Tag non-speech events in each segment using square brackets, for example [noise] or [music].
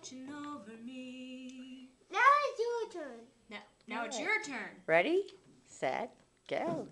watching over me. Now it's your turn. Now, now it's your turn. Ready, set, go.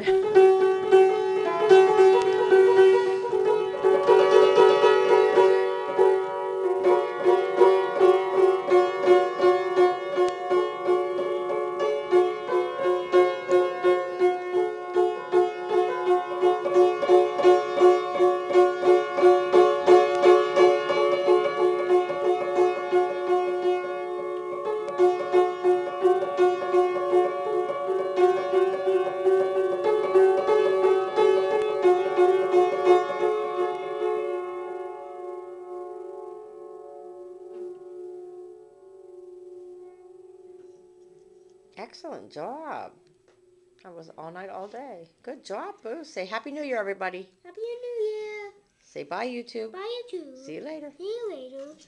episode. [laughs] Excellent job. That was all night, all day. Good job, Boo. Say Happy New Year, everybody. Happy New Year. Say bye, YouTube. Bye, you too. See you later. See you later.